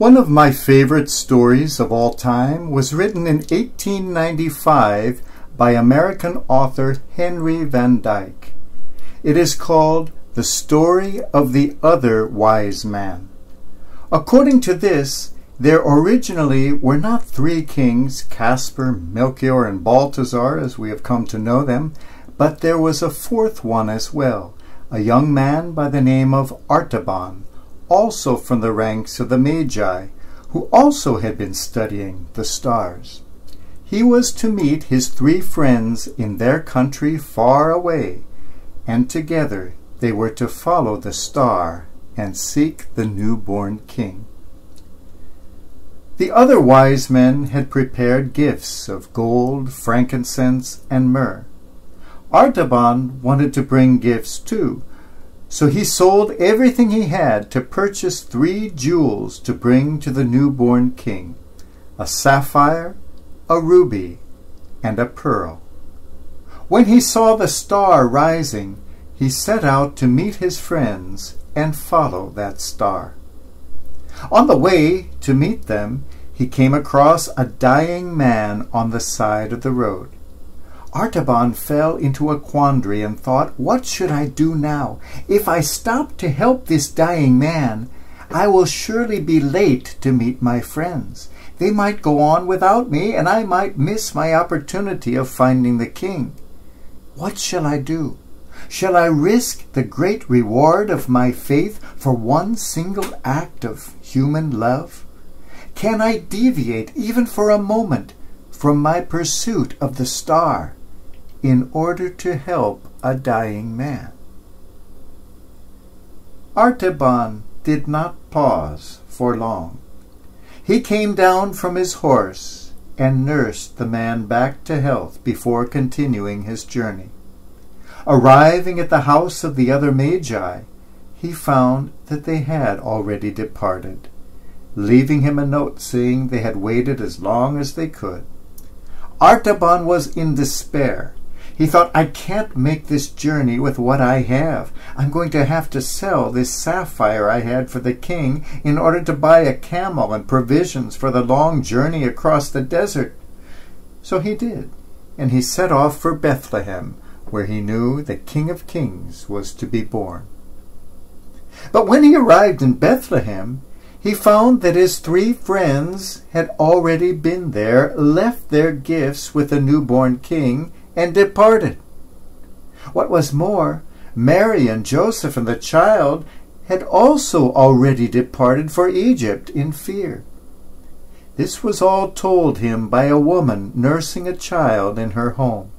One of my favorite stories of all time was written in 1895 by American author Henry Van Dyke. It is called The Story of the Other Wise Man. According to this, there originally were not three kings, Caspar, Melchior, and Balthazar, as we have come to know them, but there was a fourth one as well, a young man by the name of Artaban, also from the ranks of the Magi, who also had been studying the stars. He was to meet his three friends in their country far away, and together they were to follow the star and seek the newborn king. The other wise men had prepared gifts of gold, frankincense, and myrrh. Artaban wanted to bring gifts too, so he sold everything he had to purchase three jewels to bring to the newborn king a sapphire, a ruby, and a pearl. When he saw the star rising, he set out to meet his friends and follow that star. On the way to meet them, he came across a dying man on the side of the road. Artaban fell into a quandary and thought, What should I do now? If I stop to help this dying man, I will surely be late to meet my friends. They might go on without me, and I might miss my opportunity of finding the king. What shall I do? Shall I risk the great reward of my faith for one single act of human love? Can I deviate even for a moment from my pursuit of the star? In order to help a dying man. Artaban did not pause for long. He came down from his horse and nursed the man back to health before continuing his journey. Arriving at the house of the other magi, he found that they had already departed, leaving him a note saying they had waited as long as they could. Artaban was in despair he thought, I can't make this journey with what I have. I'm going to have to sell this sapphire I had for the king in order to buy a camel and provisions for the long journey across the desert. So he did, and he set off for Bethlehem, where he knew the King of Kings was to be born. But when he arrived in Bethlehem, he found that his three friends had already been there, left their gifts with the newborn king, and departed. What was more, Mary and Joseph and the child had also already departed for Egypt in fear. This was all told him by a woman nursing a child in her home.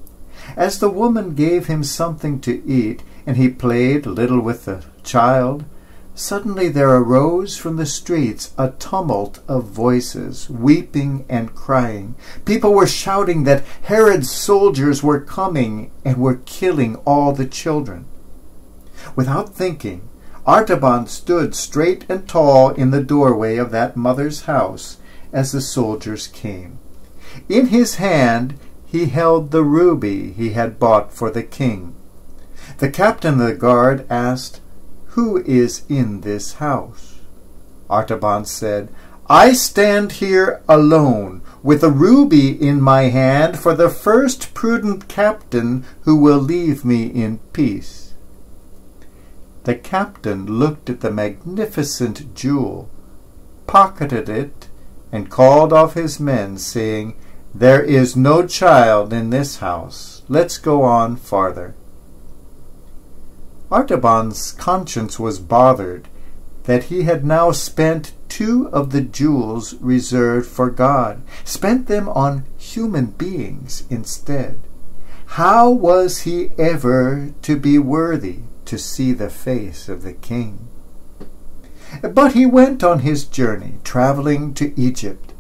As the woman gave him something to eat, and he played a little with the child, Suddenly there arose from the streets a tumult of voices, weeping and crying. People were shouting that Herod's soldiers were coming and were killing all the children. Without thinking, Artaban stood straight and tall in the doorway of that mother's house as the soldiers came. In his hand he held the ruby he had bought for the king. The captain of the guard asked, who is in this house? Artaban said, I stand here alone, with a ruby in my hand for the first prudent captain who will leave me in peace. The captain looked at the magnificent jewel, pocketed it, and called off his men, saying, There is no child in this house. Let's go on farther. Artaban's conscience was bothered that he had now spent two of the jewels reserved for God, spent them on human beings instead. How was he ever to be worthy to see the face of the king? But he went on his journey, traveling to Egypt.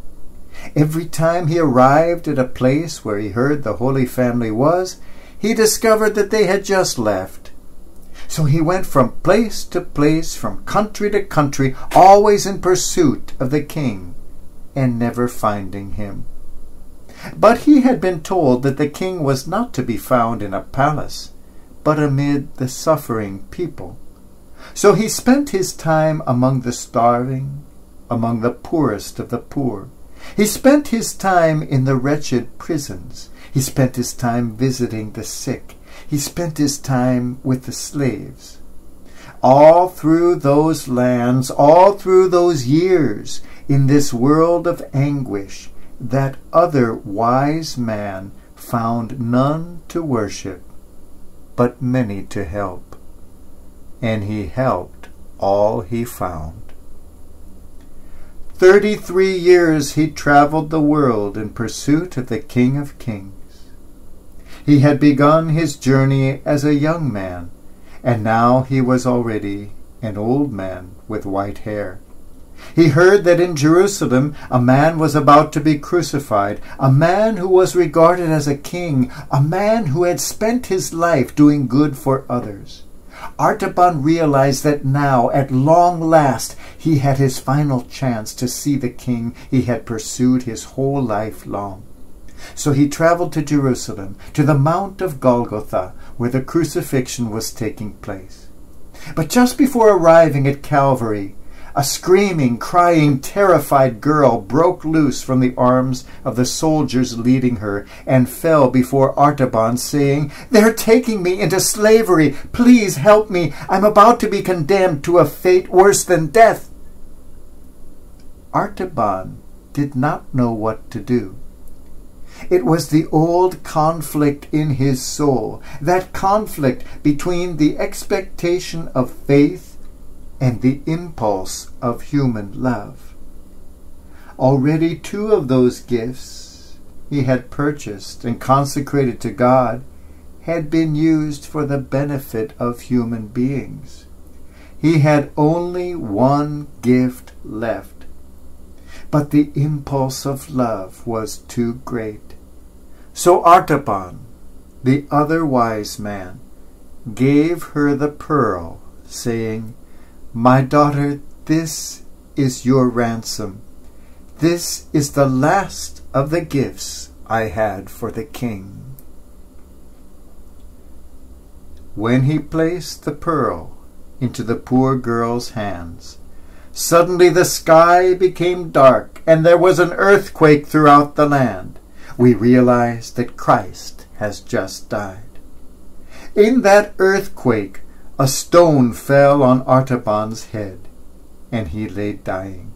Every time he arrived at a place where he heard the Holy Family was, he discovered that they had just left so he went from place to place, from country to country, always in pursuit of the king, and never finding him. But he had been told that the king was not to be found in a palace, but amid the suffering people. So he spent his time among the starving, among the poorest of the poor. He spent his time in the wretched prisons. He spent his time visiting the sick. He spent his time with the slaves. All through those lands, all through those years, in this world of anguish, that other wise man found none to worship, but many to help. And he helped all he found. Thirty-three years he traveled the world in pursuit of the King of Kings. He had begun his journey as a young man, and now he was already an old man with white hair. He heard that in Jerusalem a man was about to be crucified, a man who was regarded as a king, a man who had spent his life doing good for others. Artaban realized that now, at long last, he had his final chance to see the king he had pursued his whole life long. So he traveled to Jerusalem, to the Mount of Golgotha, where the crucifixion was taking place. But just before arriving at Calvary, a screaming, crying, terrified girl broke loose from the arms of the soldiers leading her and fell before Artaban, saying, They're taking me into slavery. Please help me. I'm about to be condemned to a fate worse than death. Artaban did not know what to do. It was the old conflict in his soul, that conflict between the expectation of faith and the impulse of human love. Already two of those gifts he had purchased and consecrated to God had been used for the benefit of human beings. He had only one gift left, but the impulse of love was too great. So Artaban, the other wise man, gave her the pearl, saying, My daughter, this is your ransom. This is the last of the gifts I had for the king. When he placed the pearl into the poor girl's hands, suddenly the sky became dark and there was an earthquake throughout the land we realize that Christ has just died. In that earthquake, a stone fell on Artaban's head, and he lay dying.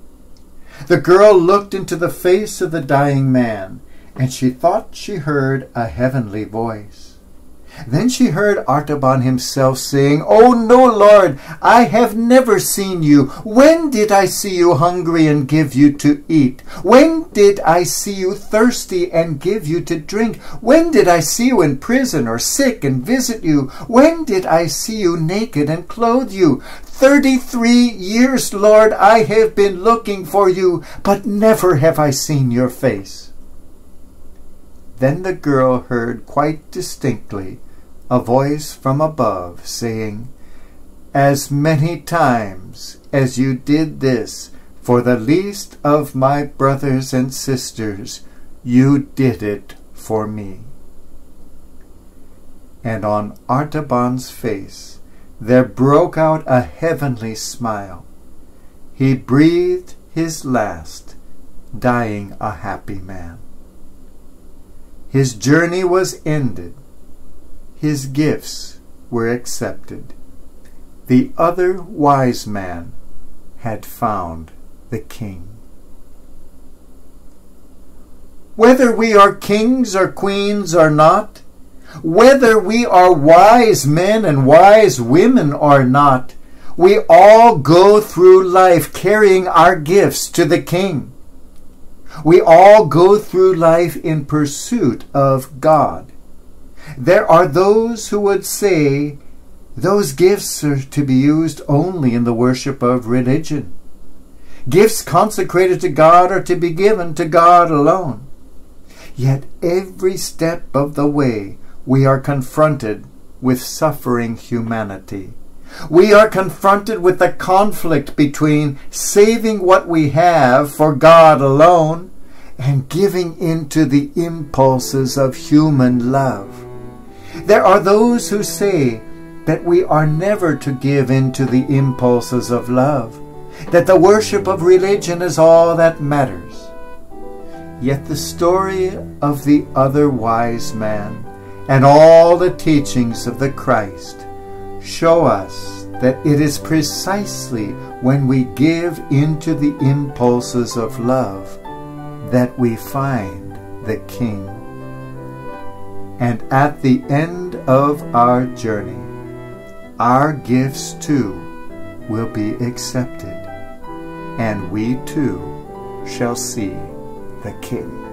The girl looked into the face of the dying man, and she thought she heard a heavenly voice. Then she heard Artaban himself saying, Oh no, Lord, I have never seen you. When did I see you hungry and give you to eat? When did I see you thirsty and give you to drink? When did I see you in prison or sick and visit you? When did I see you naked and clothe you? Thirty-three years, Lord, I have been looking for you, but never have I seen your face. Then the girl heard quite distinctly a voice from above saying, As many times as you did this for the least of my brothers and sisters, you did it for me. And on Artaban's face there broke out a heavenly smile. He breathed his last, dying a happy man. His journey was ended his gifts were accepted. The other wise man had found the king. Whether we are kings or queens or not, whether we are wise men and wise women or not, we all go through life carrying our gifts to the king. We all go through life in pursuit of God. There are those who would say those gifts are to be used only in the worship of religion. Gifts consecrated to God are to be given to God alone. Yet every step of the way we are confronted with suffering humanity. We are confronted with the conflict between saving what we have for God alone and giving into the impulses of human love. There are those who say that we are never to give in to the impulses of love, that the worship of religion is all that matters. Yet the story of the other wise man and all the teachings of the Christ show us that it is precisely when we give into the impulses of love that we find the King. And at the end of our journey, our gifts too will be accepted, and we too shall see the King.